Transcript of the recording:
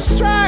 strong.